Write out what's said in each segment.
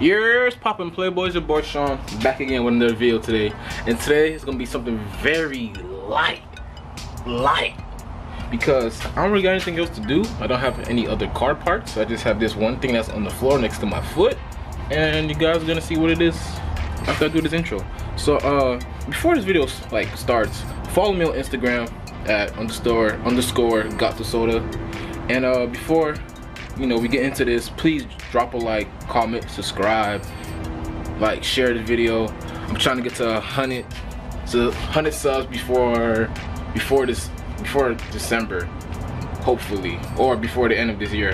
Yours poppin' playboys your boy Sean back again with another video today. And today is gonna be something very light light. Because I don't really got anything else to do. I don't have any other car parts. I just have this one thing that's on the floor next to my foot. And you guys are gonna see what it is after I do this intro. So uh before this video like starts follow me on Instagram at underscore underscore got the soda. And uh before you know we get into this please drop a like comment subscribe like share the video. I'm trying to get to 100 to 100 subs before before this before december hopefully or before the end of this year.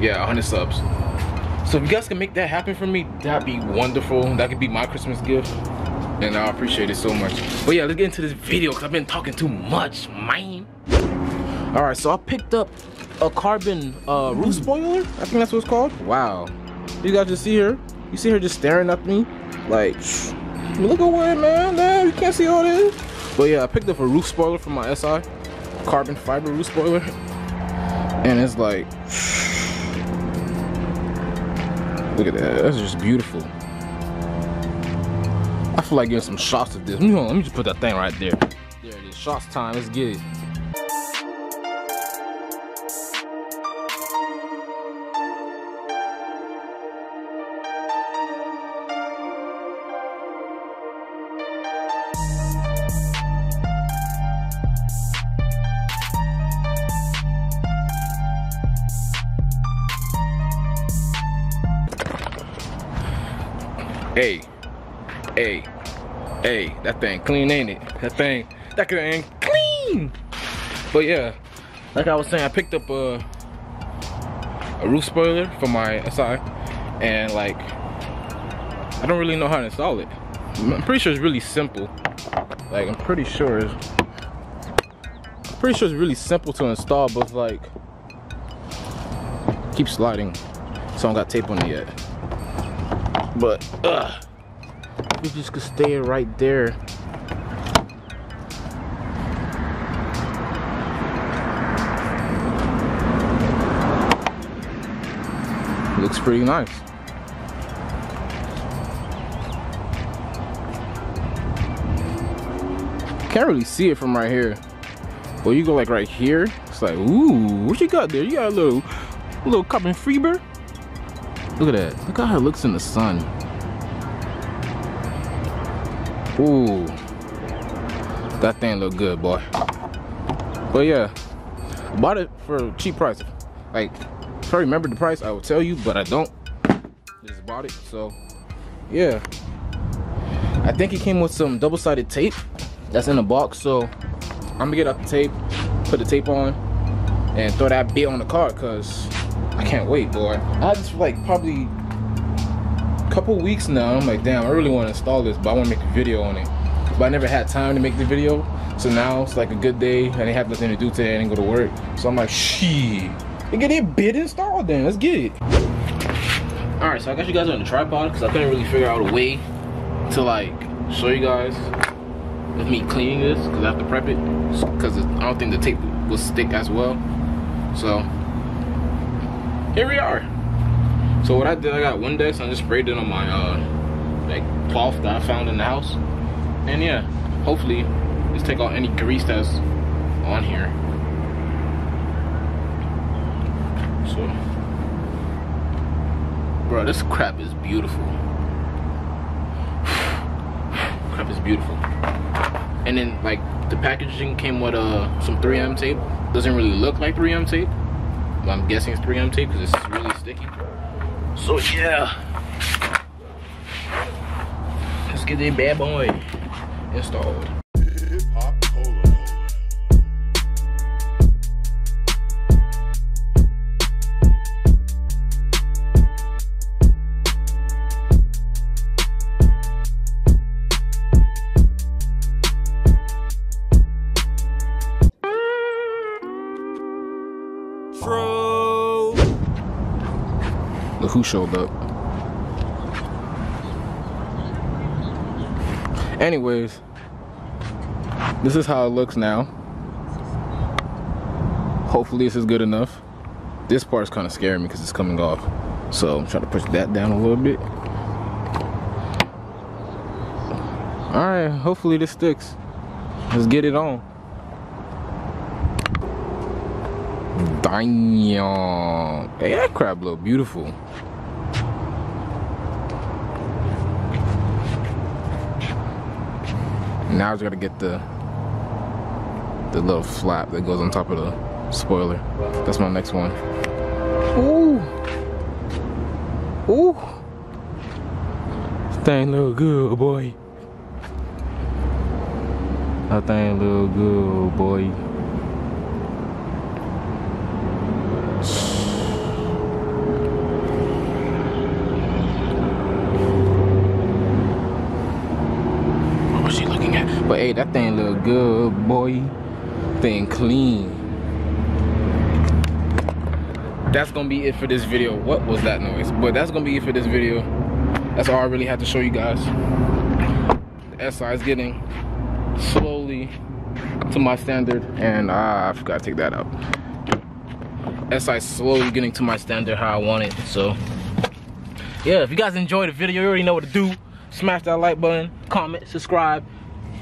Yeah 100 subs. So if you guys can make that happen for me that'd be wonderful. That could be my christmas gift and i appreciate it so much. But yeah let's get into this video because i've been talking too much man all right so i picked up a carbon uh, roof spoiler. I think that's what it's called. Wow. You guys just see her? You see her just staring at me? Like, look away, man. Damn, you can't see all this. But yeah, I picked up a roof spoiler from my SI. Carbon fiber roof spoiler. And it's like, look at that. That's just beautiful. I feel like getting some shots of this. Let me, let me just put that thing right there. There it is. Shots time. Let's get it. Hey, hey, hey, that thing clean, ain't it? That thing, that thing clean. But yeah, like I was saying, I picked up a, a roof spoiler for my SI, and like, I don't really know how to install it. I'm pretty sure it's really simple. Like, I'm pretty sure it's, I'm pretty sure it's really simple to install, but like, keep sliding. So I don't got tape on it yet. But, ugh. We just could stay right there. Looks pretty nice. Can't really see it from right here. Well, you go like right here. It's like, ooh, what you got there? You got a little, a little carbon fiber. Look at that. Look how it looks in the sun. Ooh. That thing look good, boy. But yeah, bought it for cheap price. Like, if I remember the price, I will tell you, but I don't. Just bought it, so yeah. I think it came with some double-sided tape that's in the box, so I'm gonna get out the tape, put the tape on, and throw that bit on the car, cause I can't wait, boy. I this like probably a couple weeks now. I'm like, damn, I really want to install this, but I want to make a video on it. But I never had time to make the video. So now it's like a good day. I didn't have nothing to do today. I didn't go to work. So I'm like, shit. Get it bit installed then. Let's get it. All right, so I got you guys on the tripod because I couldn't really figure out a way to like show you guys with me cleaning this because I have to prep it because I don't think the tape will stick as well. So here we are. So what I did, I got Windex, I just sprayed it on my uh, like cloth that I found in the house. And yeah, hopefully just take out any grease that's on here. So, bro, this crap is beautiful. crap is beautiful. And then like the packaging came with uh some 3M tape. Doesn't really look like 3M tape I'm guessing it's 3M tape because it's really sticky. So yeah. Let's get this bad boy installed. Who showed up. Anyways, this is how it looks now. Hopefully this is good enough. This part's kind of scaring me because it's coming off. So I'm trying to push that down a little bit. All right, hopefully this sticks. Let's get it on. Damn. Hey, that crab look beautiful. Now I just gotta get the the little flap that goes on top of the spoiler. That's my next one. Ooh. Ooh. This thing look good, boy. That thing look good, boy. What was she looking at? But hey, that thing look good, boy. Thing clean. That's gonna be it for this video. What was that noise? But that's gonna be it for this video. That's all I really had to show you guys. The SI is getting slowly to my standard, and uh, I forgot to take that out. SI slowly getting to my standard how I want it. So yeah, if you guys enjoyed the video, you already know what to do. Smash that like button, comment, subscribe,